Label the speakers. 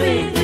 Speaker 1: happy.